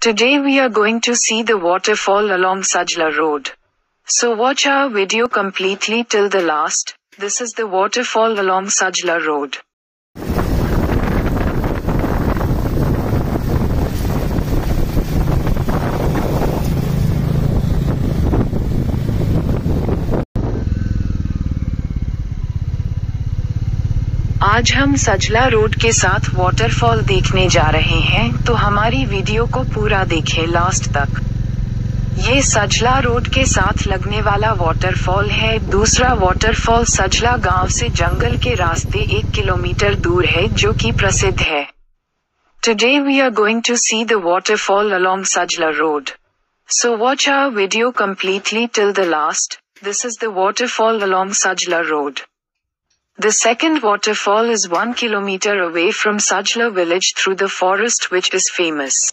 Today we are going to see the waterfall along Sajla Road. So watch our video completely till the last. This is the waterfall along Sajla Road. आज हम सजला road के साथ waterfall देखने जा रहे हैं तो हमारी वीडियो को पूरा देखें लास्ट तक। ये सजला रोड के साथ लगने वाला वाटरफॉल है। दूसरा वाटरफॉल सजला गाँव से जंगल के रास्ते एक किलोमीटर दूर है, जो कि प्रसिद्ध है। Today we are going to see the waterfall along Sajla road. So watch our video completely till the last this is the waterfall along Sajla Road. The second waterfall is one kilometer away from Sajla village through the forest which is famous.